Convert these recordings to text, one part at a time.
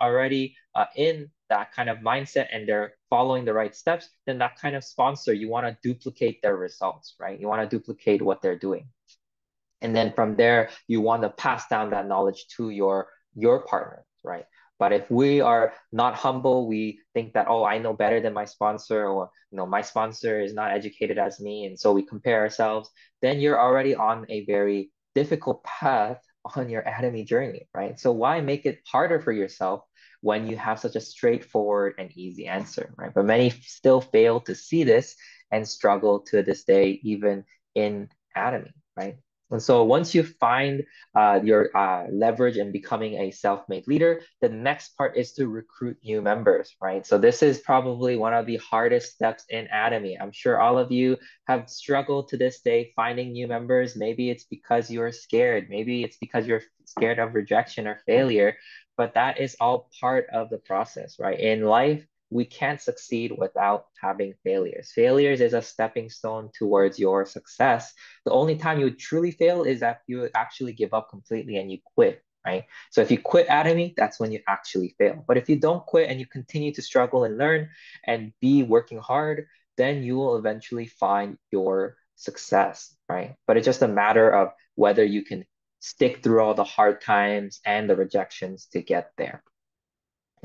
already uh, in that kind of mindset and they're following the right steps, then that kind of sponsor, you want to duplicate their results, right? You want to duplicate what they're doing. And then from there, you want to pass down that knowledge to your your partner, right? But if we are not humble, we think that, oh, I know better than my sponsor, or you know, my sponsor is not educated as me, and so we compare ourselves, then you're already on a very difficult path on your Atomy journey, right? So why make it harder for yourself when you have such a straightforward and easy answer, right? But many still fail to see this and struggle to this day, even in Atomy, right? And so once you find uh, your uh, leverage in becoming a self-made leader, the next part is to recruit new members, right? So this is probably one of the hardest steps in Atomy. I'm sure all of you have struggled to this day finding new members. Maybe it's because you're scared. Maybe it's because you're scared of rejection or failure, but that is all part of the process, right? In life, we can't succeed without having failures. Failures is a stepping stone towards your success. The only time you truly fail is if you actually give up completely and you quit, right? So if you quit Atomy, that's when you actually fail. But if you don't quit and you continue to struggle and learn and be working hard, then you will eventually find your success, right? But it's just a matter of whether you can stick through all the hard times and the rejections to get there.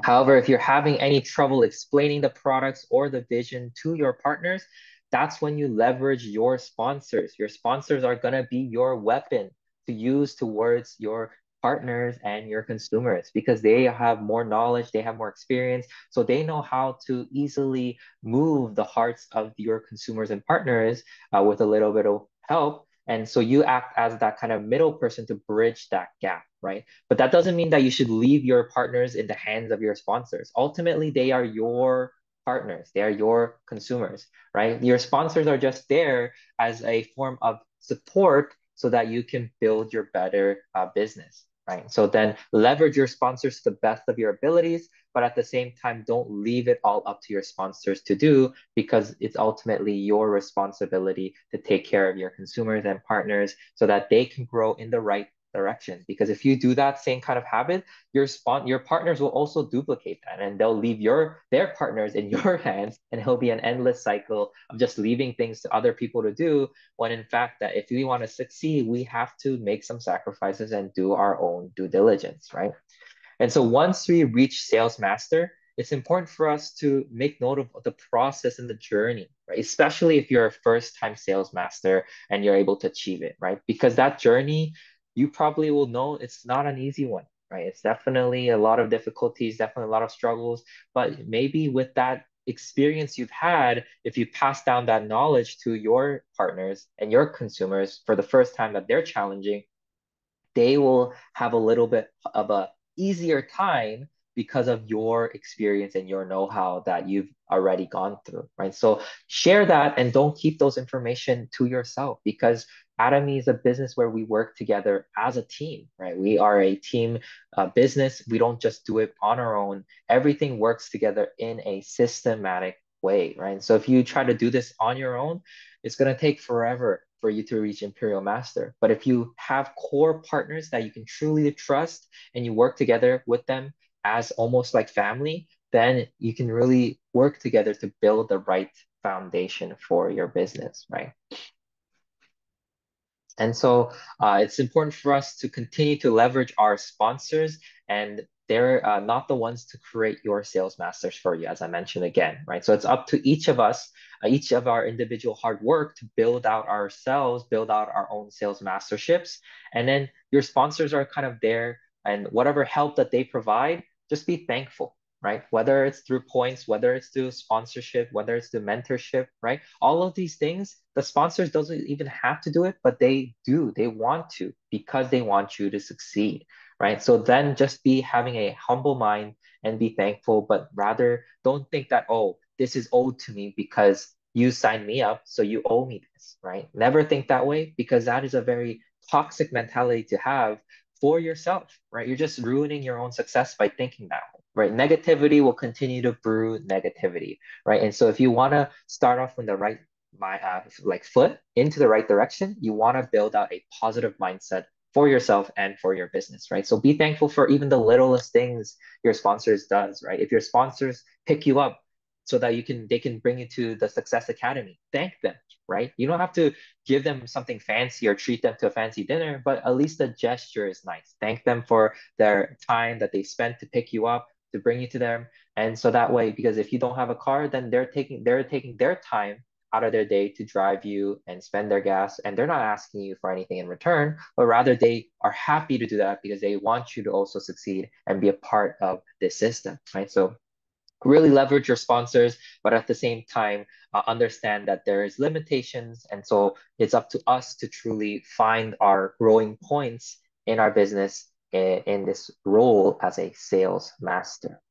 However, if you're having any trouble explaining the products or the vision to your partners, that's when you leverage your sponsors. Your sponsors are going to be your weapon to use towards your partners and your consumers because they have more knowledge, they have more experience, so they know how to easily move the hearts of your consumers and partners uh, with a little bit of help and so you act as that kind of middle person to bridge that gap, right? But that doesn't mean that you should leave your partners in the hands of your sponsors. Ultimately, they are your partners, they are your consumers, right? Your sponsors are just there as a form of support so that you can build your better uh, business right? So then leverage your sponsors to the best of your abilities, but at the same time, don't leave it all up to your sponsors to do because it's ultimately your responsibility to take care of your consumers and partners so that they can grow in the right direction because if you do that same kind of habit your spon- your partners will also duplicate that and they'll leave your their partners in your hands and it'll be an endless cycle of just leaving things to other people to do when in fact that if we want to succeed we have to make some sacrifices and do our own due diligence right and so once we reach sales master it's important for us to make note of the process and the journey, right? Especially if you're a first time sales master and you're able to achieve it, right? Because that journey you probably will know it's not an easy one, right? It's definitely a lot of difficulties, definitely a lot of struggles, but maybe with that experience you've had, if you pass down that knowledge to your partners and your consumers for the first time that they're challenging, they will have a little bit of a easier time because of your experience and your know-how that you've already gone through, right? So share that and don't keep those information to yourself because Atomy is a business where we work together as a team, right? We are a team uh, business. We don't just do it on our own. Everything works together in a systematic way, right? So if you try to do this on your own, it's going to take forever for you to reach Imperial Master. But if you have core partners that you can truly trust and you work together with them as almost like family, then you can really work together to build the right foundation for your business, right? And so uh, it's important for us to continue to leverage our sponsors and they're uh, not the ones to create your sales masters for you, as I mentioned again, right? So it's up to each of us, uh, each of our individual hard work to build out ourselves, build out our own sales masterships. And then your sponsors are kind of there and whatever help that they provide, just be thankful, right? Whether it's through points, whether it's through sponsorship, whether it's through mentorship, right? All of these things, the sponsors doesn't even have to do it, but they do. They want to because they want you to succeed, right? So then just be having a humble mind and be thankful, but rather don't think that, oh, this is owed to me because you signed me up, so you owe me this, right? Never think that way because that is a very toxic mentality to have for yourself, right? You're just ruining your own success by thinking that right? Negativity will continue to brew negativity, right? And so if you want to start off with the right my uh, like foot into the right direction, you want to build out a positive mindset for yourself and for your business, right? So be thankful for even the littlest things your sponsors does, right? If your sponsors pick you up so that you can they can bring you to the Success Academy, thank them, right? You don't have to give them something fancy or treat them to a fancy dinner, but at least the gesture is nice. Thank them for their time that they spent to pick you up, to bring you to them. And so that way, because if you don't have a car, then they're taking they're taking their time out of their day to drive you and spend their gas and they're not asking you for anything in return but rather they are happy to do that because they want you to also succeed and be a part of this system right so really leverage your sponsors, but at the same time, uh, understand that there is limitations. And so it's up to us to truly find our growing points in our business in, in this role as a sales master.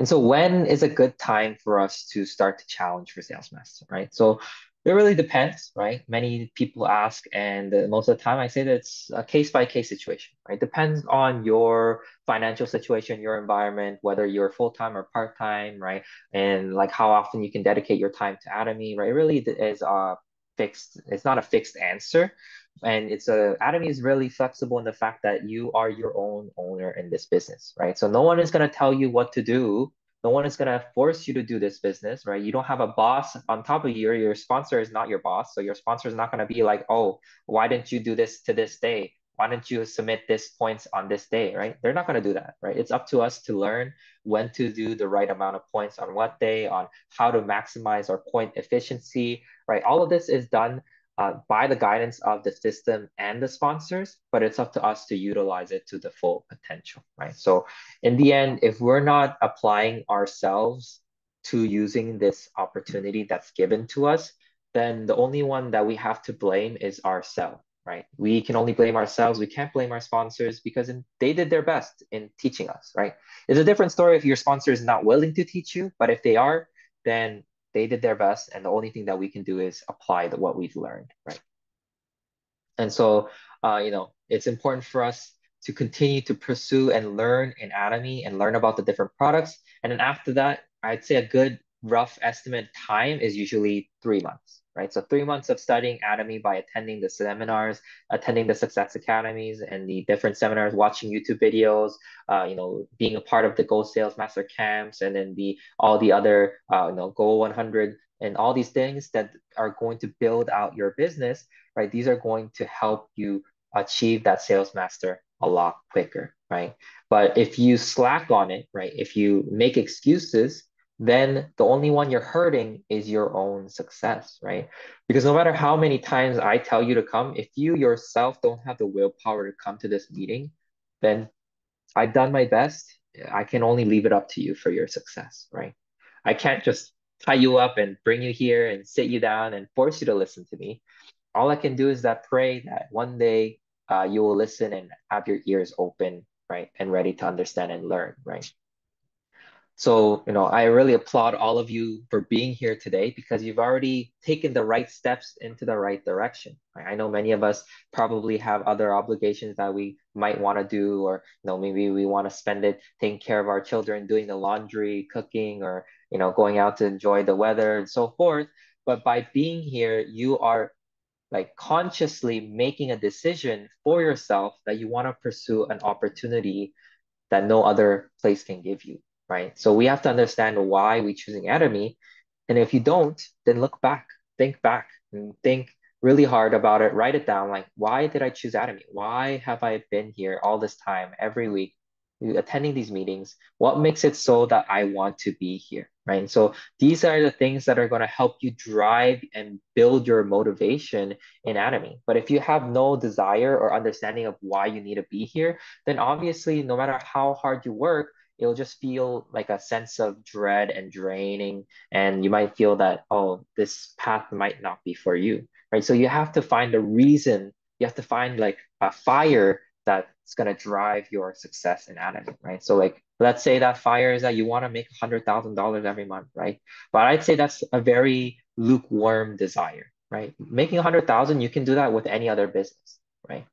And so when is a good time for us to start to challenge for sales master, right? So it really depends, right? Many people ask, and uh, most of the time I say that it's a case by case situation, right? Depends on your financial situation, your environment, whether you're full time or part time, right? And like how often you can dedicate your time to Atomy, right? It really is a fixed, it's not a fixed answer. And it's a Atomy is really flexible in the fact that you are your own owner in this business, right? So no one is going to tell you what to do no one is going to force you to do this business, right? You don't have a boss on top of you. Your sponsor is not your boss. So your sponsor is not going to be like, oh, why didn't you do this to this day? Why didn't you submit this points on this day, right? They're not going to do that, right? It's up to us to learn when to do the right amount of points on what day, on how to maximize our point efficiency, right? All of this is done uh, by the guidance of the system and the sponsors, but it's up to us to utilize it to the full potential, right? So in the end, if we're not applying ourselves to using this opportunity that's given to us, then the only one that we have to blame is ourselves, right? We can only blame ourselves. We can't blame our sponsors because they did their best in teaching us, right? It's a different story if your sponsor is not willing to teach you, but if they are, then they did their best and the only thing that we can do is apply the, what we've learned right? And so uh, you know it's important for us to continue to pursue and learn anatomy and learn about the different products. And then after that i'd say a good rough estimate time is usually three months right? So three months of studying anatomy by attending the seminars, attending the Success Academies and the different seminars, watching YouTube videos, uh, you know, being a part of the Go Sales Master camps, and then the all the other, uh, you know, Go 100 and all these things that are going to build out your business, right? These are going to help you achieve that sales master a lot quicker, right? But if you slack on it, right? If you make excuses, then the only one you're hurting is your own success, right? Because no matter how many times I tell you to come, if you yourself don't have the willpower to come to this meeting, then I've done my best. I can only leave it up to you for your success, right? I can't just tie you up and bring you here and sit you down and force you to listen to me. All I can do is that pray that one day uh, you will listen and have your ears open, right? And ready to understand and learn, right? So, you know, I really applaud all of you for being here today because you've already taken the right steps into the right direction. I know many of us probably have other obligations that we might want to do, or you know, maybe we want to spend it taking care of our children, doing the laundry, cooking, or you know, going out to enjoy the weather and so forth. But by being here, you are like consciously making a decision for yourself that you want to pursue an opportunity that no other place can give you right? So we have to understand why we're choosing Atomy. And if you don't, then look back, think back, and think really hard about it. Write it down like, why did I choose Atomy? Why have I been here all this time, every week, attending these meetings? What makes it so that I want to be here, right? And so these are the things that are going to help you drive and build your motivation in Atomy. But if you have no desire or understanding of why you need to be here, then obviously, no matter how hard you work, it'll just feel like a sense of dread and draining and you might feel that oh this path might not be for you right? So you have to find a reason. You have to find like a fire that's going to drive your success in Atomy right? So like let's say that fire is that you want to make $100000 every month right? But i'd say that's a very lukewarm desire right? Making 100000 you can do that with any other business right?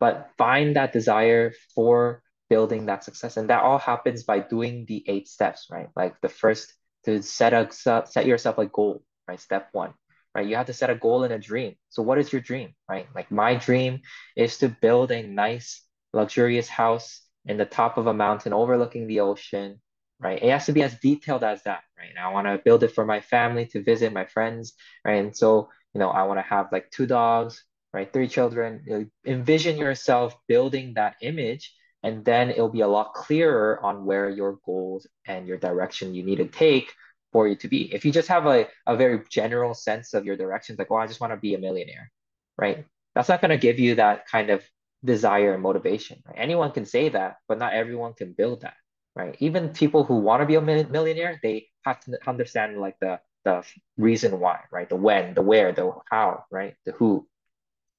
But find that desire for building that success. And that all happens by doing the eight steps, right? Like the first to set a set yourself a goal, right? Step one, right? You have to set a goal and a dream. So what is your dream, right? Like my dream is to build a nice, luxurious house in the top of a mountain overlooking the ocean, right? It has to be as detailed as that, right? And I want to build it for my family to visit my friends, right? And so, you know, I want to have like two dogs, right? Three children. You know, envision yourself building that image, and then it'll be a lot clearer on where your goals and your direction you need to take for you to be. If you just have a, a very general sense of your directions, like, oh, I just want to be a millionaire, right? That's not going to give you that kind of desire and motivation. Right? Anyone can say that, but not everyone can build that, right? Even people who want to be a millionaire, they have to understand like the the reason why, right? The when, the where, the how, right? The who.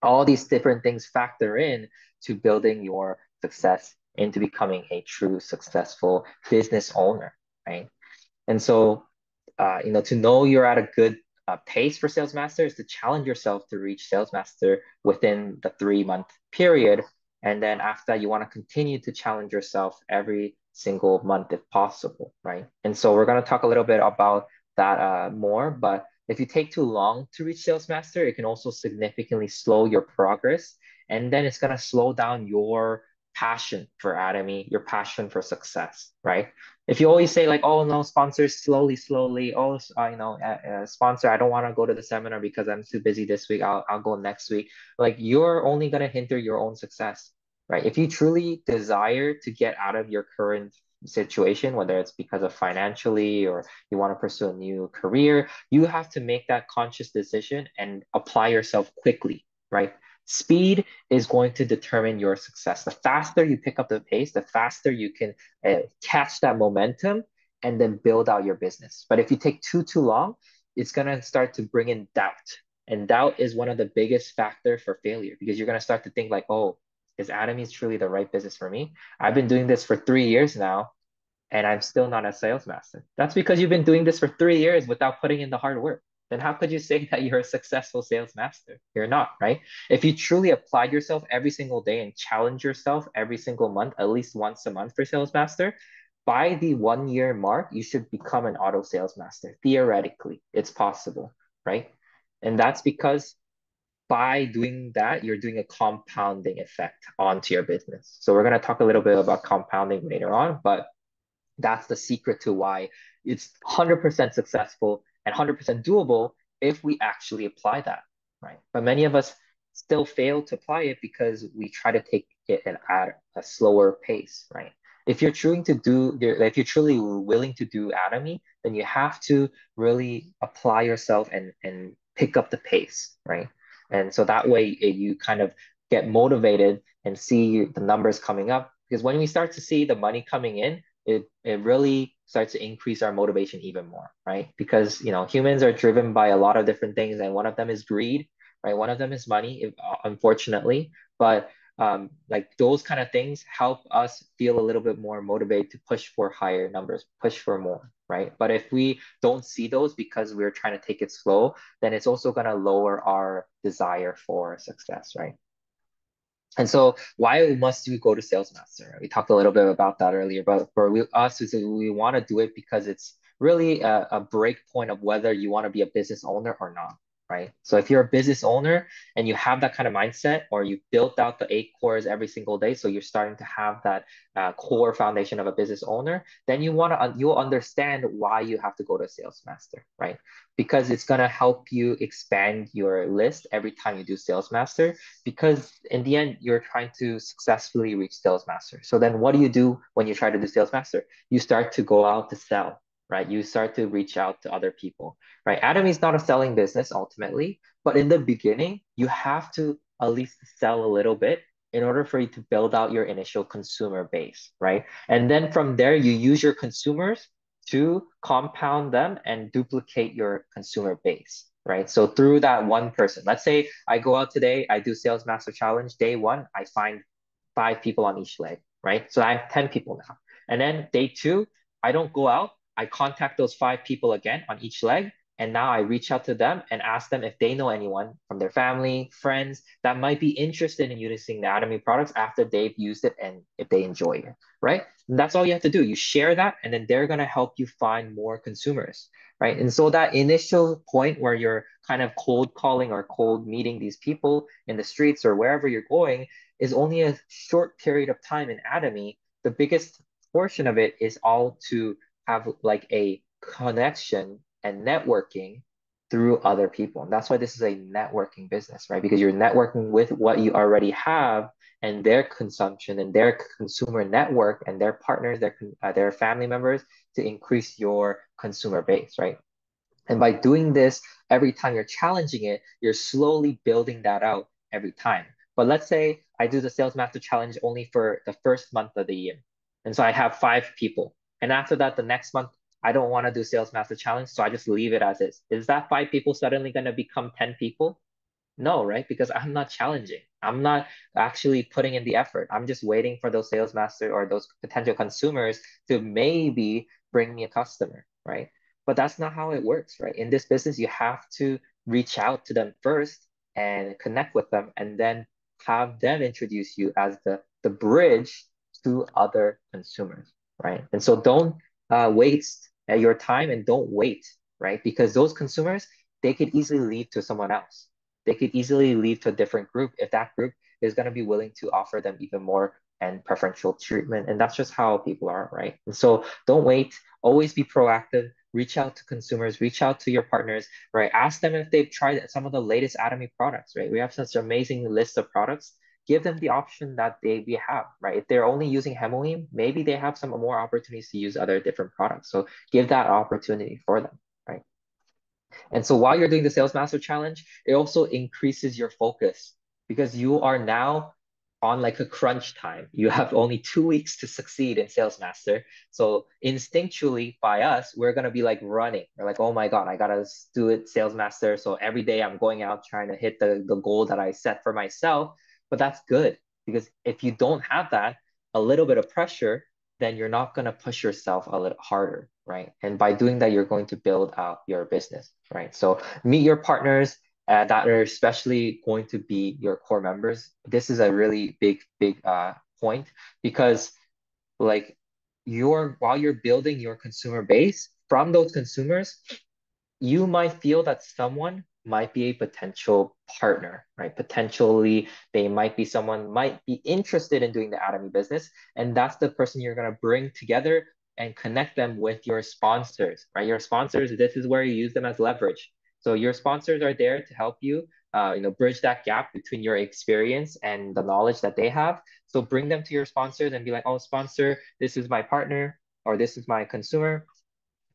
All these different things factor in to building your success into becoming a true successful business owner, right? And so, uh, you know, to know you're at a good uh, pace for Sales Master is to challenge yourself to reach Sales Master within the three month period. And then after that, you want to continue to challenge yourself every single month if possible, right? And so we're going to talk a little bit about that uh, more. But if you take too long to reach Sales Master, it can also significantly slow your progress. And then it's going to slow down your passion for Atomy, your passion for success, right? If you always say like, oh no, sponsors slowly, slowly, oh, uh, you know, uh, uh, sponsor, I don't want to go to the seminar because I'm too busy this week. I'll, I'll go next week. Like you're only going to hinder your own success, right? If you truly desire to get out of your current situation, whether it's because of financially or you want to pursue a new career, you have to make that conscious decision and apply yourself quickly, right? Speed is going to determine your success. The faster you pick up the pace, the faster you can uh, catch that momentum and then build out your business. But if you take too, too long, it's going to start to bring in doubt. And doubt is one of the biggest factor for failure because you're going to start to think like, oh, is Atomy's truly the right business for me? I've been doing this for three years now and I'm still not a sales master. That's because you've been doing this for three years without putting in the hard work then how could you say that you're a successful sales master? You're not, right? If you truly apply yourself every single day and challenge yourself every single month, at least once a month for sales master, by the one year mark, you should become an auto sales master. Theoretically, it's possible, right? And that's because by doing that, you're doing a compounding effect onto your business. So we're going to talk a little bit about compounding later on, but that's the secret to why it's 100% successful and 100% doable if we actually apply that, right? But many of us still fail to apply it because we try to take it at a slower pace, right? If you're trying to do, if you're truly willing to do Atomy, then you have to really apply yourself and and pick up the pace, right? And so that way eh, you kind of get motivated and see the numbers coming up. Because when we start to see the money coming in, it it really starts to increase our motivation even more, right? Because you know humans are driven by a lot of different things, and one of them is greed, right? One of them is money, if, unfortunately, but um, like those kind of things help us feel a little bit more motivated to push for higher numbers, push for more, right? But if we don't see those because we're trying to take it slow, then it's also going to lower our desire for success, right? And so why must we go to Sales Master? We talked a little bit about that earlier, but for we, us, we want to do it because it's really a, a break point of whether you want to be a business owner or not right? So if you're a business owner and you have that kind of mindset, or you built out the eight cores every single day, so you're starting to have that uh, core foundation of a business owner, then you want to you'll understand why you have to go to sales master, right? Because it's gonna help you expand your list every time you do sales master. Because in the end, you're trying to successfully reach sales master. So then, what do you do when you try to do sales master? You start to go out to sell right? You start to reach out to other people, right? Atomy is not a selling business ultimately, but in the beginning, you have to at least sell a little bit in order for you to build out your initial consumer base, right? And then from there, you use your consumers to compound them and duplicate your consumer base, right? So through that one person, let's say I go out today, I do Sales Master Challenge, day one, I find five people on each leg, right? So I have 10 people now. And then day two, I don't go out, I contact those five people again on each leg, And now I reach out to them and ask them if they know anyone from their family, friends that might be interested in using the Atomy products after they've used it and if they enjoy it, right? And that's all you have to do. You share that and then they're going to help you find more consumers, right? And so that initial point where you're kind of cold calling or cold meeting these people in the streets or wherever you're going is only a short period of time in Atomy. The biggest portion of it is all to have like a connection and networking through other people. And that's why this is a networking business, right? Because you're networking with what you already have and their consumption and their consumer network and their partners, their, uh, their family members to increase your consumer base, right? And by doing this, every time you're challenging it, you're slowly building that out every time. But let's say I do the Sales Master Challenge only for the first month of the year. And so I have five people. And after that, the next month, I don't want to do sales master challenge, so I just leave it as is. Is that five people suddenly going to become 10 people? No, right? Because I'm not challenging. I'm not actually putting in the effort. I'm just waiting for those sales master or those potential consumers to maybe bring me a customer, right? But that's not how it works, right? In this business, you have to reach out to them first and connect with them and then have them introduce you as the, the bridge to other consumers, right? And so don't uh, waste uh, your time and don't wait, right? Because those consumers, they could easily leave to someone else. They could easily leave to a different group if that group is going to be willing to offer them even more and preferential treatment. And that's just how people are, right? And so don't wait, always be proactive, reach out to consumers, reach out to your partners, right? Ask them if they've tried some of the latest Atomy products, right? We have such an amazing list of products give them the option that they we have, right? If they're only using HemoHIM, maybe they have some more opportunities to use other different products. So give that opportunity for them, right? And so while you're doing the Sales Master Challenge, it also increases your focus because you are now on like a crunch time. You have only two weeks to succeed in Sales Master. So instinctually by us, we're gonna be like running. We're like, oh my God, I gotta do it Sales Master. So every day I'm going out trying to hit the, the goal that I set for myself. But that's good because if you don't have that, a little bit of pressure, then you're not going to push yourself a little harder, right? And by doing that, you're going to build out your business, right? So meet your partners uh, that are especially going to be your core members. This is a really big, big uh, point because like you're while you're building your consumer base from those consumers, you might feel that someone might be a potential partner, right? Potentially, they might be someone might be interested in doing the Atomy business, and that's the person you're gonna bring together and connect them with your sponsors, right? Your sponsors, this is where you use them as leverage. So your sponsors are there to help you, uh, you know, bridge that gap between your experience and the knowledge that they have. So bring them to your sponsors and be like, oh, sponsor, this is my partner or this is my consumer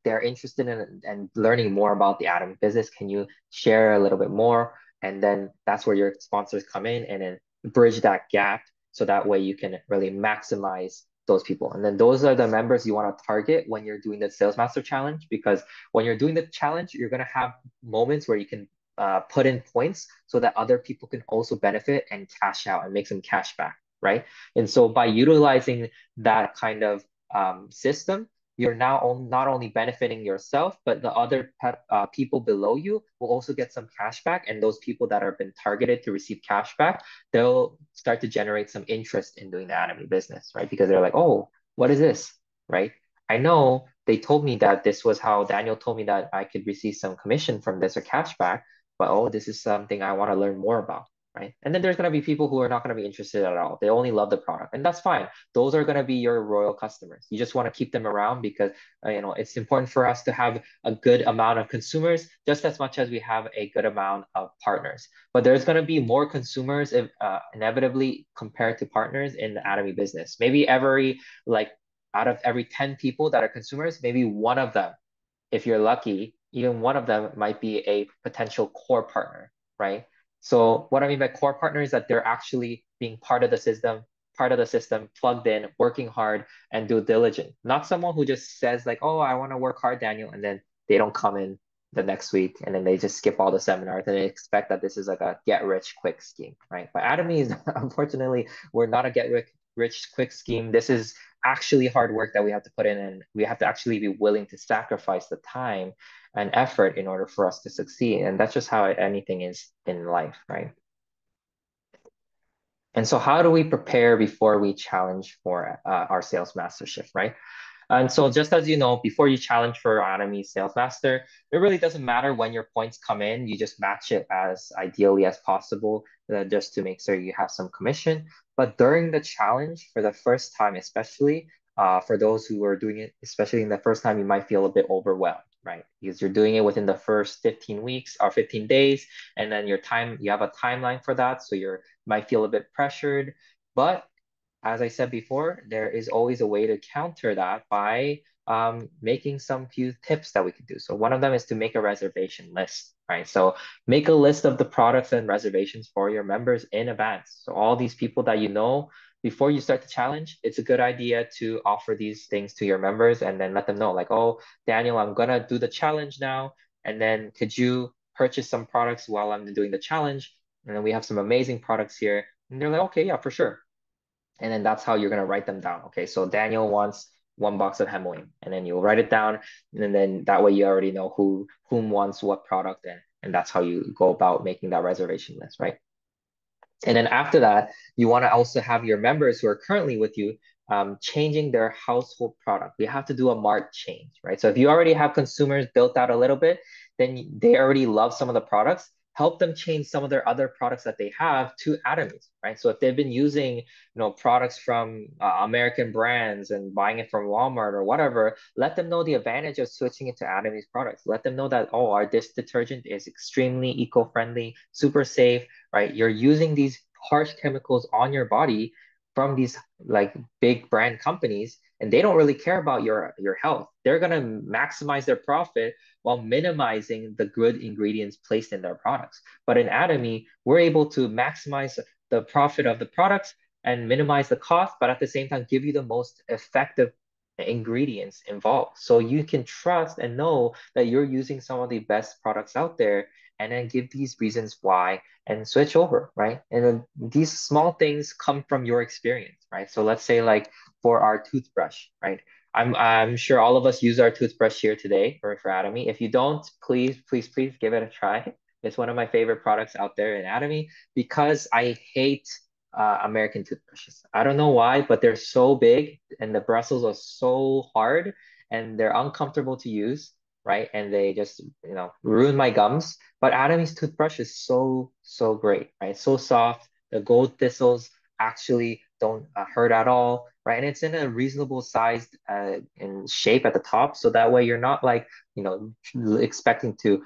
they're interested in and learning more about the Atomy business, can you share a little bit more? And then that's where your sponsors come in and then bridge that gap so that way you can really maximize those people. And then those are the members you want to target when you're doing the Sales Master Challenge because when you're doing the challenge, you're going to have moments where you can uh, put in points so that other people can also benefit and cash out and make some cash back, right? And so by utilizing that kind of um, system, you're now on, not only benefiting yourself, but the other uh, people below you will also get some cash back. And those people that have been targeted to receive cash back, they'll start to generate some interest in doing the Atomy business, right? Because they're like, oh, what is this, right? I know they told me that this was how Daniel told me that I could receive some commission from this or cash back, but oh, this is something I want to learn more about right? And then there's going to be people who are not going to be interested at all. They only love the product, and that's fine. Those are going to be your royal customers. You just want to keep them around because uh, you know it's important for us to have a good amount of consumers just as much as we have a good amount of partners. But there's going to be more consumers if, uh, inevitably compared to partners in the Atomy business. Maybe every like out of every 10 people that are consumers, maybe one of them, if you're lucky, even one of them might be a potential core partner, right? So what I mean by core partner is that they're actually being part of the system, part of the system, plugged in, working hard, and due diligent. Not someone who just says like, "Oh, I want to work hard, Daniel," and then they don't come in the next week, and then they just skip all the seminars and they expect that this is like a get rich quick scheme, right? But Atomy is unfortunately we're not a get rich rich quick scheme. This is actually hard work that we have to put in and we have to actually be willing to sacrifice the time and effort in order for us to succeed. And that's just how anything is in life, right? And so how do we prepare before we challenge for uh, our sales mastership, right? And so just as you know, before you challenge for Atomy Sales Master, it really doesn't matter when your points come in. You just match it as ideally as possible uh, just to make sure you have some commission. But during the challenge, for the first time especially, uh, for those who are doing it, especially in the first time, you might feel a bit overwhelmed, right? Because you're doing it within the first 15 weeks or 15 days, and then your time, you have a timeline for that. So you might feel a bit pressured. But as I said before, there is always a way to counter that by um, making some few tips that we could do. So one of them is to make a reservation list, right? So make a list of the products and reservations for your members in advance. So all these people that you know, before you start the challenge, it's a good idea to offer these things to your members and then let them know like, oh, Daniel, I'm gonna do the challenge now. And then could you purchase some products while I'm doing the challenge? And then we have some amazing products here. And they're like, okay, yeah, for sure. And then that's how you're to write them down. Okay, so Daniel wants one box of HemoHIM, and then you'll write it down, and then that way you already know who whom wants what product, and and that's how you go about making that reservation list, right? And then after that, you want to also have your members who are currently with you um, changing their household product. We have to do a mark change, right? So if you already have consumers built out a little bit, then they already love some of the products help them change some of their other products that they have to Atomy's, right? So if they've been using, you know, products from uh, American brands and buying it from Walmart or whatever, let them know the advantage of switching it to Atomy's products. Let them know that, oh, our dish detergent is extremely eco-friendly, super safe, right? You're using these harsh chemicals on your body from these like big brand companies and they don't really care about your your health. They're to maximize their profit while minimizing the good ingredients placed in their products. But in atomy we're able to maximize the profit of the products and minimize the cost but at the same time give you the most effective ingredients involved. So you can trust and know that you're using some of the best products out there and then give these reasons why and switch over, right? And then these small things come from your experience, right? So let's say like for our toothbrush, right? I'm I'm sure all of us use our toothbrush here today for, for Atomy. If you don't, please, please, please give it a try. It's one of my favorite products out there in Atomy because I hate uh, American toothbrushes. I don't know why, but they're so big and the bristles are so hard and they're uncomfortable to use right? And they just, you know, ruin my gums. But Atomy's toothbrush is so, so great, right? So soft. The gold thistles actually don't uh, hurt at all, right? And it's in a reasonable size uh, in shape at the top. So that way you're not like, you know, expecting to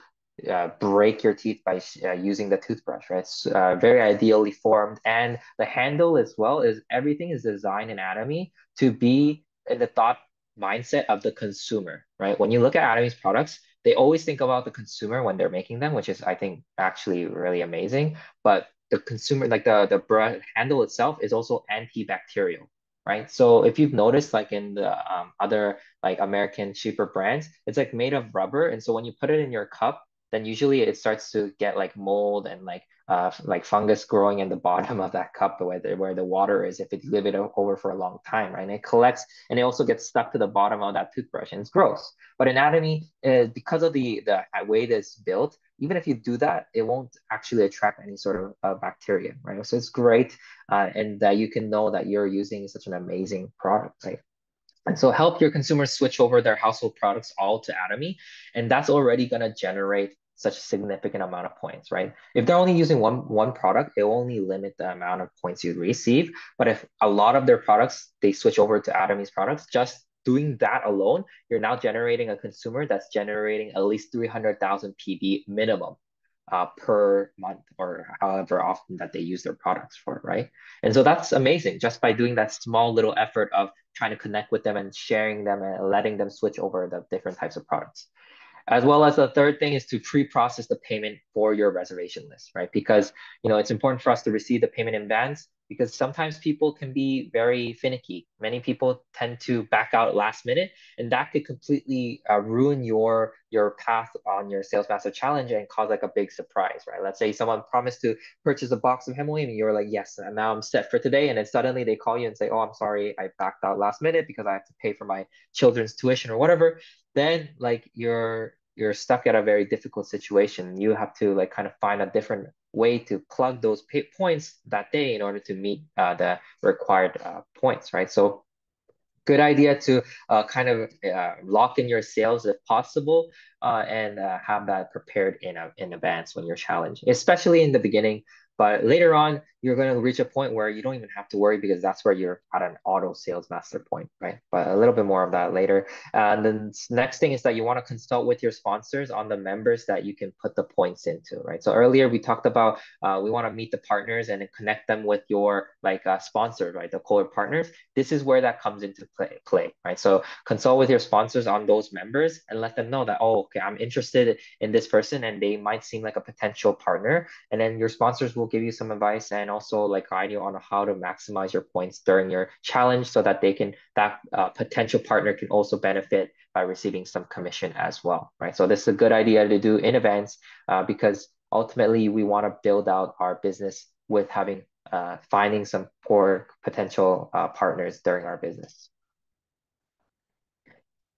uh, break your teeth by uh, using the toothbrush, right? It's uh, very ideally formed. And the handle as well is everything is designed in Atomy to be in the thought mindset of the consumer, right? When you look at Atomy's products, they always think about the consumer when they're making them, which is I think actually really amazing. But the consumer, like the the handle itself, is also antibacterial, right? So if you've noticed, like in the um, other like American cheaper brands, it's like made of rubber, and so when you put it in your cup, then usually it starts to get like mold and like uh, like fungus growing in the bottom of that cup where the, where the water is if it leave it over for a long time, right? And it collects and it also gets stuck to the bottom of that toothbrush and it's gross. But in Atomy, uh, because of the, the way it's built, even if you do that, it won't actually attract any sort of uh, bacteria, right? So it's great uh, and that you can know that you're using such an amazing product, right? And so help your consumers switch over their household products all to Atomy. And that's already going to generate such a significant amount of points, right? If they're only using one, one product, it will only limit the amount of points you receive. But if a lot of their products, they switch over to Atomy's products, just doing that alone, you're now generating a consumer that's generating at least 300,000 PV minimum uh, per month or however often that they use their products for, right? And so that's amazing just by doing that small little effort of trying to connect with them and sharing them and letting them switch over the different types of products. As well as the third thing is to pre-process the payment for your reservation list, right? Because you know it's important for us to receive the payment in advance because sometimes people can be very finicky. Many people tend to back out last minute, and that could completely uh, ruin your your path on your Sales Master Challenge and cause like a big surprise, right? Let's say someone promised to purchase a box of HemoHIM, and you're like, yes, and now I'm set for today, and then suddenly they call you and say, oh, I'm sorry, I backed out last minute because I have to pay for my children's tuition or whatever. Then like you're you're stuck at a very difficult situation. You have to like kind of find a different way to plug those points that day in order to meet uh, the required uh, points, right? So good idea to uh, kind of uh, lock in your sales if possible uh, and uh, have that prepared in, a, in advance when you're challenged, especially in the beginning. But later on, you're going to reach a point where you don't even have to worry because that's where you're at an auto sales master point, right? But a little bit more of that later. And then next thing is that you want to consult with your sponsors on the members that you can put the points into, right? So earlier we talked about uh, we want to meet the partners and connect them with your like uh, sponsors, right? The core partners. This is where that comes into play, play, right? So consult with your sponsors on those members and let them know that, oh, okay, I'm interested in this person and they might seem like a potential partner. And then your sponsors will give you some advice and and also like guide you on how to maximize your points during your challenge so that they can that uh, potential partner can also benefit by receiving some commission as well, right? So this is a good idea to do in advance uh, because ultimately we want to build out our business with having uh, finding some poor potential uh, partners during our business.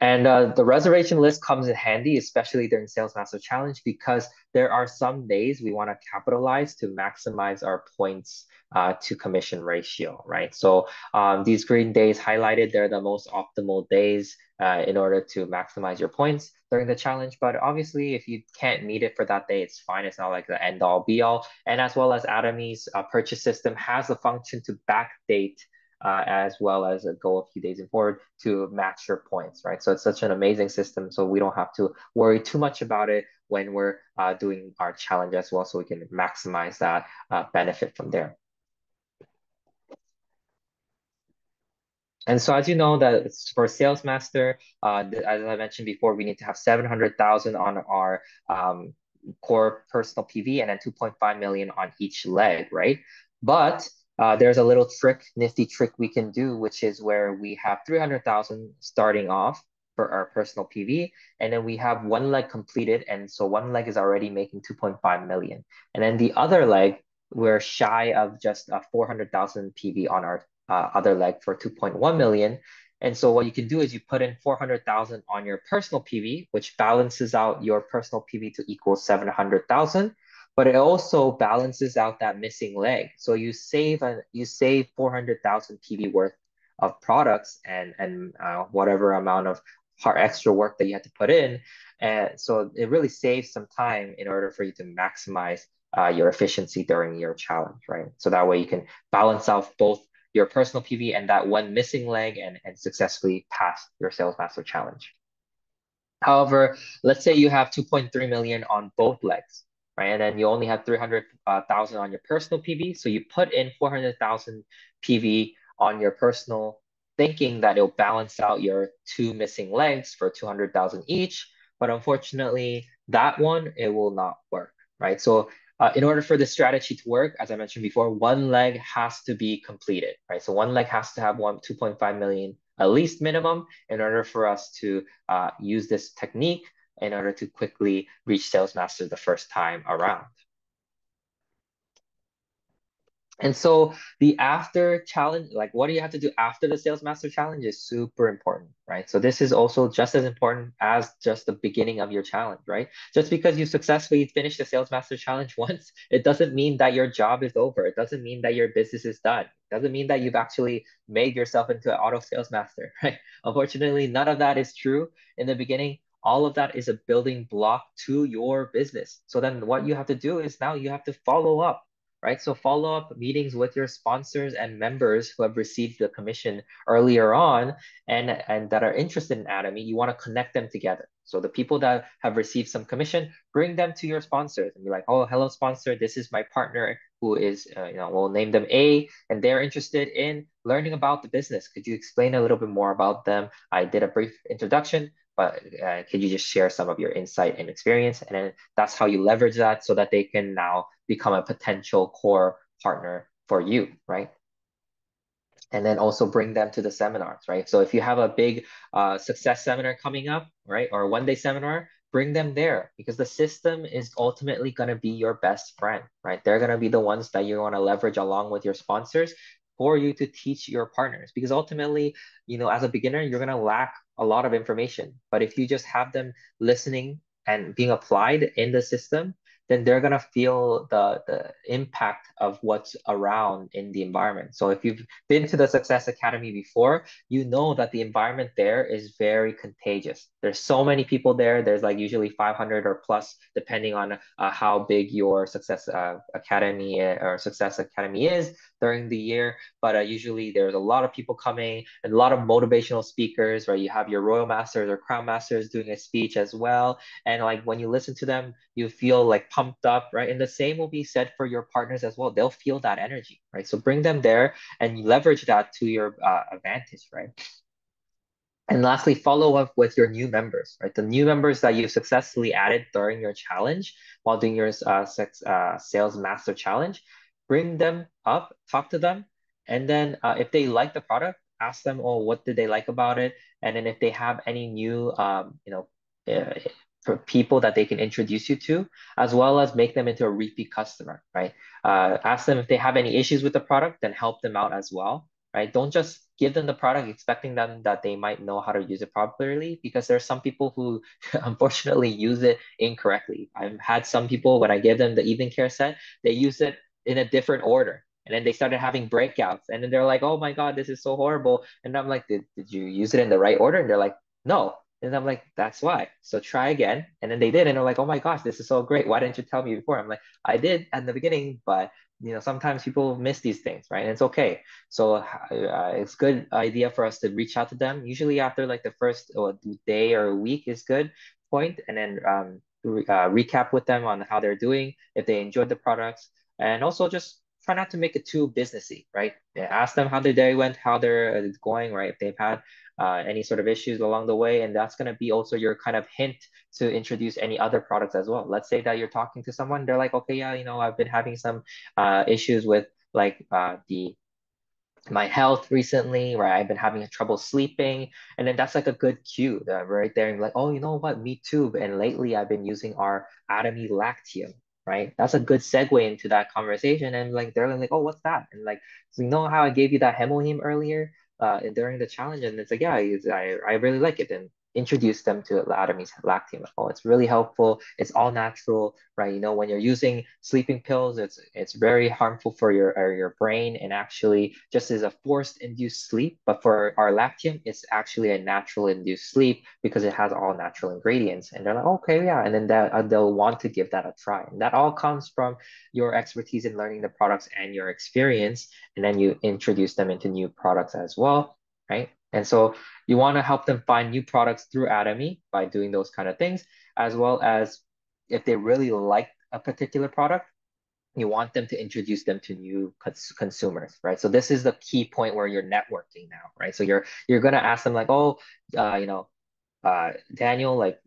And uh, the reservation list comes in handy, especially during Sales Master Challenge, because there are some days we want to capitalize to maximize our points uh, to commission ratio, right? So um, these green days highlighted, they're the most optimal days uh, in order to maximize your points during the challenge. But obviously, if you can't meet it for that day, it's fine. It's not like the end all be all. And as well as Atomy's uh, purchase system has a function to backdate uh, as well as a go a few days in forward to match your points, right? So it's such an amazing system. So we don't have to worry too much about it when we're uh, doing our challenge as well. So we can maximize that uh, benefit from there. And so as you know that for Sales Master, uh, as I mentioned before, we need to have 700,000 on our um, core personal PV and then 2.5 million on each leg, right? But uh, there's a little trick, nifty trick we can do, which is where we have 300,000 starting off for our personal PV, and then we have one leg completed, and so one leg is already making 2.5 million. And then the other leg, we're shy of just a 400,000 PV on our uh, other leg for 2.1 million. And so what you can do is you put in 400,000 on your personal PV, which balances out your personal PV to equal 700,000 but it also balances out that missing leg. So you save a, you save 400,000 PV worth of products and, and uh, whatever amount of hard extra work that you had to put in. And so it really saves some time in order for you to maximize uh, your efficiency during your challenge, right? So that way you can balance out both your personal PV and that one missing leg and, and successfully pass your sales master challenge. However, let's say you have 2.3 million on both legs right? And then you only have 300,000 on your personal PV. So you put in 400,000 PV on your personal thinking that it'll balance out your two missing legs for 200,000 each. But unfortunately, that one, it will not work, right? So uh, in order for this strategy to work, as I mentioned before, one leg has to be completed, right? So one leg has to have one 2.5 million at least minimum in order for us to uh, use this technique in order to quickly reach sales master the first time around. And so the after challenge, like what do you have to do after the sales master challenge is super important, right? So this is also just as important as just the beginning of your challenge, right? Just because you successfully finished the sales master challenge once, it doesn't mean that your job is over. It doesn't mean that your business is done. It doesn't mean that you've actually made yourself into an auto sales master, right? Unfortunately, none of that is true in the beginning all of that is a building block to your business. So then what you have to do is now you have to follow up, right? So follow up meetings with your sponsors and members who have received the commission earlier on and, and that are interested in Atomy, you want to connect them together. So the people that have received some commission, bring them to your sponsors and be like, oh, hello, sponsor. This is my partner who is, uh, you know, we'll name them A, and they're interested in learning about the business. Could you explain a little bit more about them? I did a brief introduction, but uh, could you just share some of your insight and experience? And then that's how you leverage that so that they can now become a potential core partner for you, right? and then also bring them to the seminars, right? So if you have a big uh, success seminar coming up, right, or one day seminar, bring them there because the system is ultimately going to be your best friend, right? They're going to be the ones that you want to leverage along with your sponsors for you to teach your partners because ultimately, you know, as a beginner, you're going to lack a lot of information. But if you just have them listening and being applied in the system, then they're to feel the, the impact of what's around in the environment. So if you've been to the Success Academy before, you know that the environment there is very contagious. There's so many people there. There's like usually 500 or plus, depending on uh, how big your Success uh, Academy uh, or Success Academy is during the year. But uh, usually there's a lot of people coming and a lot of motivational speakers, right? You have your Royal Masters or Crown Masters doing a speech as well. And like when you listen to them, you feel like pumped up, right? And the same will be said for your partners as well. They'll feel that energy, right? So bring them there and leverage that to your uh, advantage, right? And lastly, follow up with your new members, right? The new members that you've successfully added during your challenge while doing your uh, sex, uh, sales master challenge, bring them up, talk to them, and then uh, if they like the product, ask them, oh, what did they like about it? And then if they have any new, um, you know, for people that they can introduce you to, as well as make them into a repeat customer, right? Uh, ask them if they have any issues with the product, then help them out as well, right? Don't just give them the product expecting them that they might know how to use it properly because there are some people who unfortunately use it incorrectly. I've had some people when I give them the evening care set, they use it in a different order. And then they started having breakouts. And then they're like, oh my God, this is so horrible. And I'm like, did, did you use it in the right order? And they're like, no, and I'm like, that's why. So try again. And then they did. And they're like, oh my gosh, this is so great. Why didn't you tell me before? I'm like, I did at the beginning, but you know, sometimes people miss these things, right? And it's okay. So uh, it's good idea for us to reach out to them. Usually after like the first uh, day or week is good point, and then um, uh, recap with them on how they're doing, if they enjoyed the products, and also just try not to make it too businessy, right? Ask them how their day went, how they're uh, going, right? If they've had uh, any sort of issues along the way. And that's going to be also your kind of hint to introduce any other products as well. Let's say that you're talking to someone, they're like, okay, yeah, you know, I've been having some uh, issues with like uh, the my health recently, right? I've been having trouble sleeping. And then that's like a good cue right there. And like, oh, you know what? Me too. And lately I've been using our Atomy Lactium, right? That's a good segue into that conversation. And like, they're like, oh, what's that? And like, so you know how I gave you that HemoHIM earlier? uh, during the challenge, and it's like, yeah, I, I really like it, and introduce them to Atomy's lactium. Oh, it's really helpful. It's all natural, right? You know, when you're using sleeping pills, it's it's very harmful for your your brain and actually just is a forced induced sleep. But for our lactium, it's actually a natural induced sleep because it has all natural ingredients. And they're like, okay, yeah, and then that uh, they'll want to give that a try. And that all comes from your expertise in learning the products and your experience, and then you introduce them into new products as well, right? And so you want to help them find new products through Atomy by doing those kind of things, as well as if they really like a particular product, you want them to introduce them to new cons consumers, right? So this is the key point where you're networking now, right? So you're you're gonna ask them like, oh, uh, you know, uh, Daniel, like,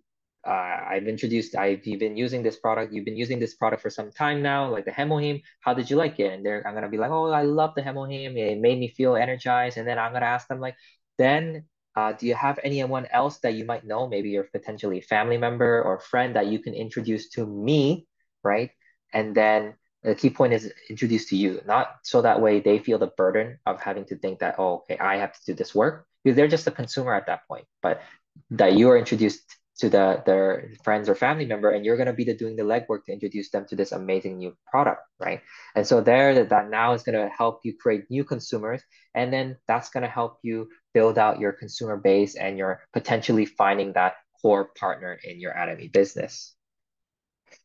uh, I've introduced, I've been using this product. You've been using this product for some time now, like the HemoHIM. How did you like it? And they're, I'm gonna be like, oh, I love the HemoHIM. It made me feel energized. And then I'm gonna ask them like, then uh, do you have anyone else that you might know, maybe your potentially a family member or friend that you can introduce to me, right? And then the key point is introduced to you, not so that way they feel the burden of having to think that, oh, okay, I have to do this work because they're just a consumer at that point, but that you are introduced to the their friends or family member and you're going to be the, doing the legwork to introduce them to this amazing new product right and so there that, that now is going to help you create new consumers and then that's going to help you build out your consumer base and you're potentially finding that core partner in your Atomy business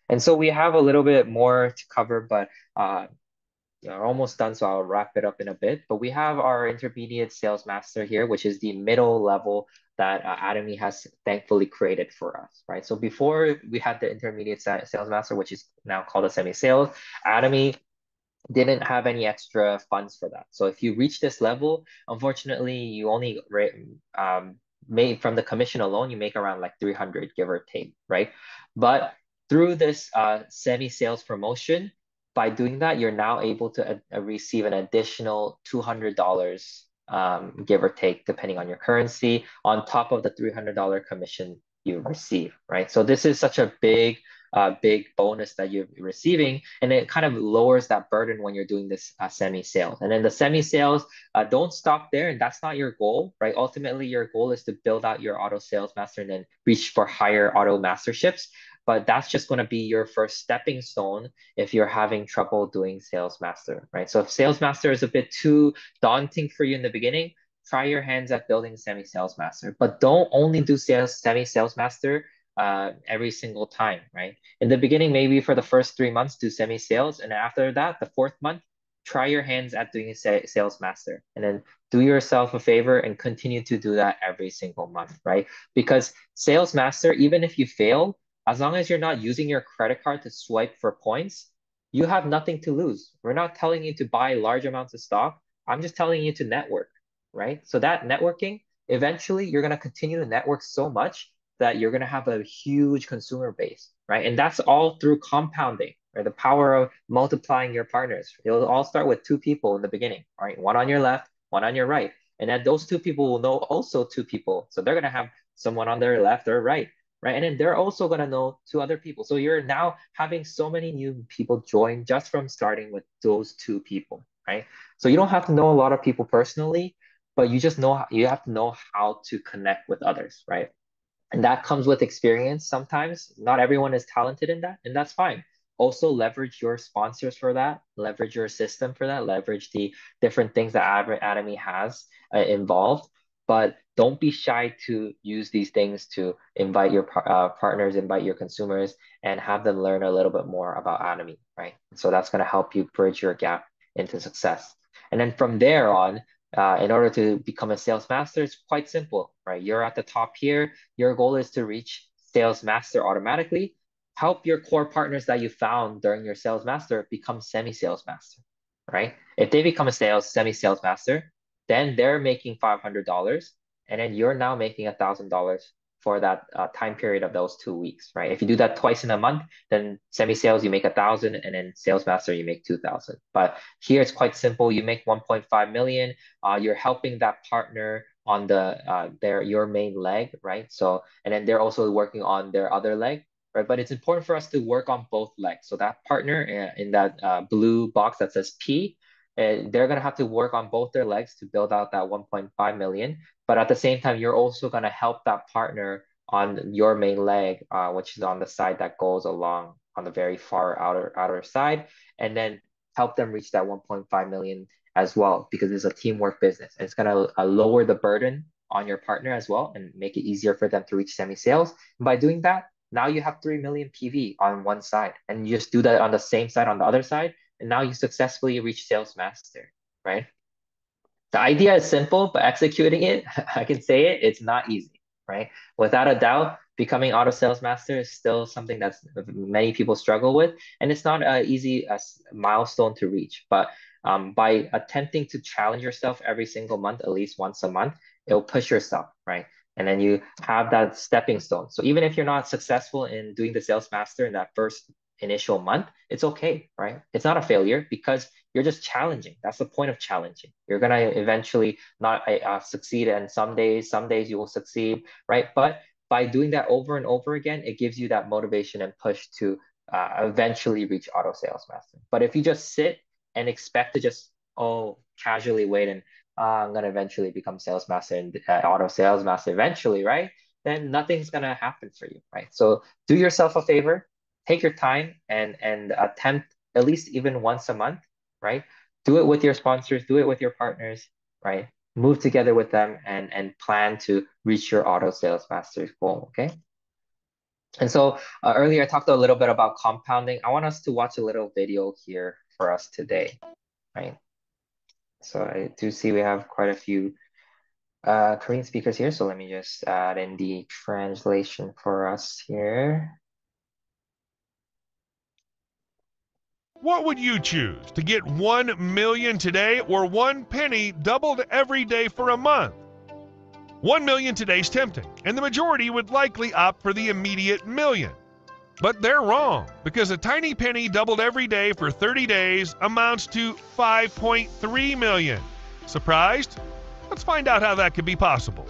and so we have a little bit more to cover but uh, are almost done, so I'll wrap it up in a bit. But we have our intermediate sales master here, which is the middle level that uh, Atomy has thankfully created for us, right? So before we had the intermediate sales master, which is now called a semi-sales, Atomy didn't have any extra funds for that. So if you reach this level, unfortunately, you only um, made from the commission alone, you make around like 300, give or take, right? But through this uh, semi-sales promotion, by doing that, you're now able to uh, receive an additional $200, um, give or take, depending on your currency, on top of the $300 commission you receive, right? So this is such a big uh, big bonus that you're receiving, and it kind of lowers that burden when you're doing this uh, semi sales. And then the semi sales uh, don't stop there, and that's not your goal, right? Ultimately, your goal is to build out your auto sales master and then reach for higher auto masterships. But that's just going to be your first stepping stone if you're having trouble doing sales master, right? So if sales master is a bit too daunting for you in the beginning, try your hands at building semi sales master. But don't only do sales semi sales master uh, every single time, right? In the beginning, maybe for the first three months, do semi sales. And after that, the fourth month, try your hands at doing a sales master. And then do yourself a favor and continue to do that every single month, right? Because sales master, even if you fail, as long as you're not using your credit card to swipe for points, you have nothing to lose. We're not telling you to buy large amounts of stock. I'm just telling you to network, right? So that networking, eventually you're going to continue to network so much that you're going to have a huge consumer base, right? And that's all through compounding, right? The power of multiplying your partners. It'll all start with two people in the beginning, right? One on your left, one on your right. And then those two people will know also two people. So they're going to have someone on their left or right, right? And then they're also going to know two other people. So you're now having so many new people join just from starting with those two people, right? So you don't have to know a lot of people personally, but you just know you have to know how to connect with others, right? And that comes with experience sometimes. Not everyone is talented in that, and that's fine. Also, leverage your sponsors for that, leverage your system for that, leverage the different things that Atomy has uh, involved. But don't be shy to use these things to invite your uh, partners, invite your consumers, and have them learn a little bit more about Atomy, right? So that's going to help you bridge your gap into success. And then from there on, uh, in order to become a sales master, it's quite simple, right? You're at the top here. Your goal is to reach sales master automatically. Help your core partners that you found during your sales master become semi-sales master, right? If they become a sales semi-sales master, then they're making $500 and then you're now making $1,000 for that uh, time period of those two weeks, right? If you do that twice in a month, then semi-sales you make a thousand, and then sales master you make two thousand. But here it's quite simple. You make one point five million. Uh, you're helping that partner on the uh, their your main leg, right? So and then they're also working on their other leg, right? But it's important for us to work on both legs. So that partner uh, in that uh, blue box that says P, and they're going to have to work on both their legs to build out that 1.5 million. But at the same time you're also going to help that partner on your main leg uh, which is on the side that goes along on the very far outer outer side and then help them reach that 1.5 million as well because it's a teamwork business. It's going to uh, lower the burden on your partner as well and make it easier for them to reach semi sales by doing that now you have 3 million PV on one side and you just do that on the same side on the other side and now you successfully reach sales master, right? The idea is simple, but executing it, I can say it, it's not easy, right? Without a doubt, becoming auto sales master is still something that many people struggle with, and it's not an easy a milestone to reach. But um, by attempting to challenge yourself every single month, at least once a month, it'll push yourself, right? And then you have that stepping stone. So even if you're not successful in doing the sales master in that first initial month, it's okay, right? It's not a failure because you're just challenging. That's the point of challenging. You're gonna eventually not uh, uh, succeed, and some days, some days you will succeed, right? But by doing that over and over again, it gives you that motivation and push to uh, eventually reach auto sales master. But if you just sit and expect to just oh casually wait and uh, I'm gonna eventually become sales master and uh, auto sales master eventually, right? Then nothing's gonna happen for you, right? So do yourself a favor, take your time and and attempt at least even once a month, right? Do it with your sponsors, do it with your partners, right? Move together with them and and plan to reach your auto sales master's goal, okay? And so uh, earlier I talked a little bit about compounding. I want us to watch a little video here for us today. right? So I do see we have quite a few uh, Korean speakers here. So let me just add in the translation for us here. What would you choose? To get 1 million today or 1 penny doubled every day for a month? 1 million today is tempting, and the majority would likely opt for the immediate million. But they're wrong, because a tiny penny doubled every day for 30 days amounts to 5.3 million. Surprised? Let's find out how that could be possible.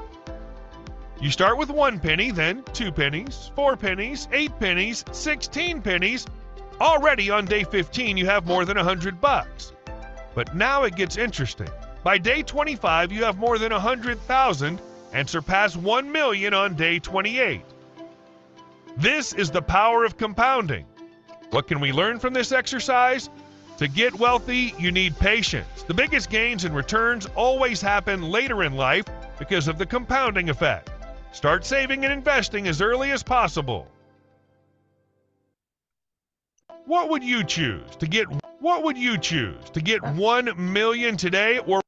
You start with one penny, then two pennies, four pennies, eight pennies, 16 pennies, Already on day 15, you have more than 100 bucks. But now it gets interesting. By day 25, you have more than 100,000 and surpass 1 million on day 28. This is the power of compounding. What can we learn from this exercise? To get wealthy, you need patience. The biggest gains and returns always happen later in life because of the compounding effect. Start saving and investing as early as possible. What would you choose to get? What would you choose to get one million today or?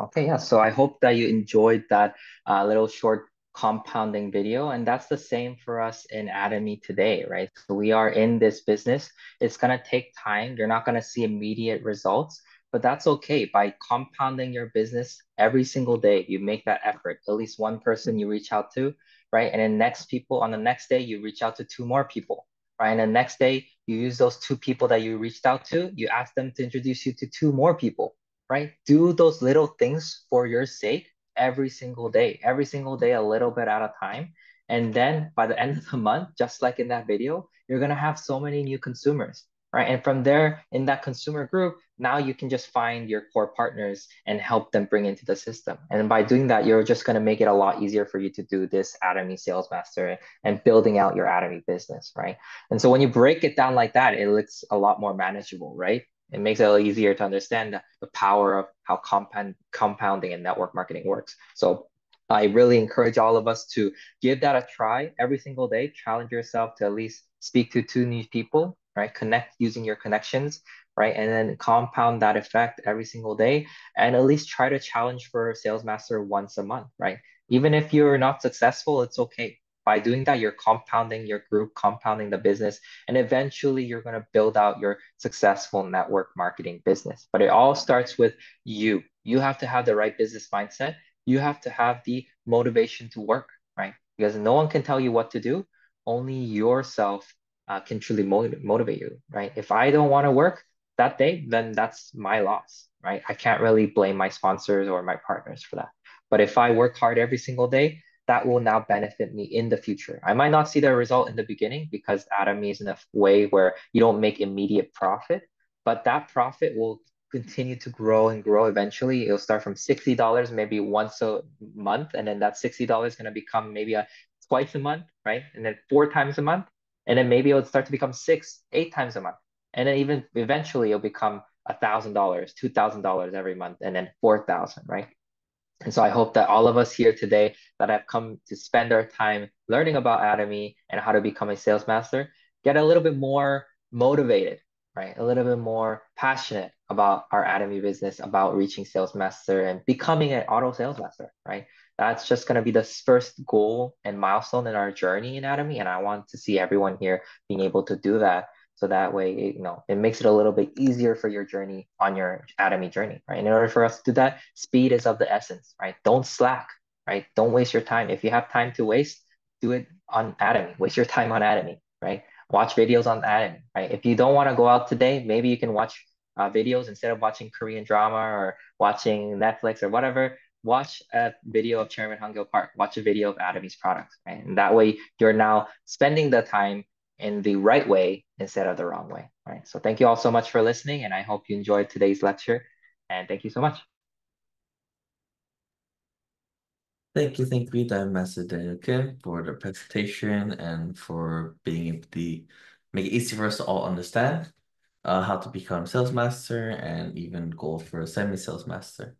Okay, yeah. So I hope that you enjoyed that uh, little short compounding video, and that's the same for us in Atomy today, right? So we are in this business. It's gonna take time. You're not gonna see immediate results, but that's okay. By compounding your business every single day, you make that effort. At least one person you reach out to, right? And then next people on the next day, you reach out to two more people right? And the next day, you use those two people that you reached out to, you ask them to introduce you to two more people, right? Do those little things for your sake every single day, every single day, a little bit at a time. And then by the end of the month, just like in that video, you're gonna have so many new consumers, right? And from there, in that consumer group, now you can just find your core partners and help them bring into the system. And by doing that, you're just going to make it a lot easier for you to do this Atomy Sales Master and building out your Atomy business, right? And so when you break it down like that, it looks a lot more manageable, right? It makes it a little easier to understand the power of how compound compounding and network marketing works. So I really encourage all of us to give that a try every single day. Challenge yourself to at least speak to two new people, right? Connect using your connections right? And then compound that effect every single day and at least try to challenge for sales master once a month, right? Even if you're not successful, it's okay. By doing that, you're compounding your group, compounding the business, and eventually you're going to build out your successful network marketing business. But it all starts with you. You have to have the right business mindset. You have to have the motivation to work, right? Because no one can tell you what to do. Only yourself uh, can truly motivate, motivate you, right? If I don't want to work, that day, then that's my loss, right? I can't really blame my sponsors or my partners for that. But if I work hard every single day, that will now benefit me in the future. I might not see the result in the beginning because Atomy is in a way where you don't make immediate profit, but that profit will continue to grow and grow eventually. It'll start from $60 maybe once a month, and then that $60 is going to become maybe a twice a month, right? And then four times a month. And then maybe it'll start to become six, eight times a month and then even eventually it'll become a thousand dollars, two thousand dollars every month, and then four thousand, right? And so I hope that all of us here today that have come to spend our time learning about Atomy and how to become a sales master get a little bit more motivated, right? A little bit more passionate about our Atomy business, about reaching sales master and becoming an auto sales master, right? That's just going to be the first goal and milestone in our journey in Atomy. And I want to see everyone here being able to do that so that way, it, you know, it makes it a little bit easier for your journey on your Atomy journey, right? In order for us to do that, speed is of the essence, right? Don't slack, right? Don't waste your time. If you have time to waste, do it on Atomy. Waste your time on Atomy, right? Watch videos on Atomy, right? If you don't want to go out today, maybe you can watch uh, videos instead of watching Korean drama or watching Netflix or whatever. Watch a video of Chairman Hangil Park. Watch a video of Atomy's products, right? And that way, you're now spending the time in the right way instead of the wrong way. Right. So thank you all so much for listening, and I hope you enjoyed today's lecture. And thank you so much. Thank you, thank you, Master Daniel Kim, for the presentation and for being able to make it easy for us to all understand uh, how to become sales master and even go for a semi-sales master.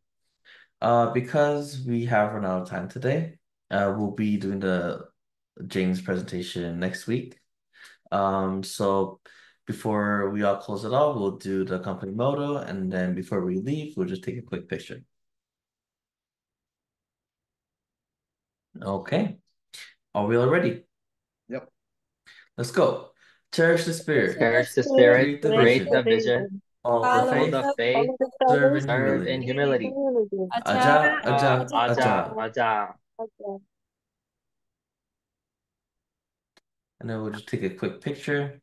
Uh, because we have run out of time today, uh, we'll be doing the James presentation next week. Um, so Before we all close it all, we'll do the company motto, and then before we leave, we'll just take a quick picture. Okay. Are we all ready? Yep. Let's go. Cherish the spirit. Cherish the spirit, Create the create vision. Oh, the vision, All follow the faith. the faith, Serve in serve in humility. humility. Aja, aja, aja. Aja, Aja. And then we'll just take a quick picture.